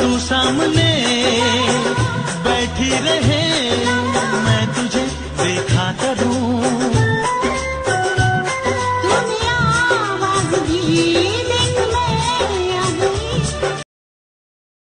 तू सामने बैठी रहे मैं तुझे देखा करूँ। दुनिया भी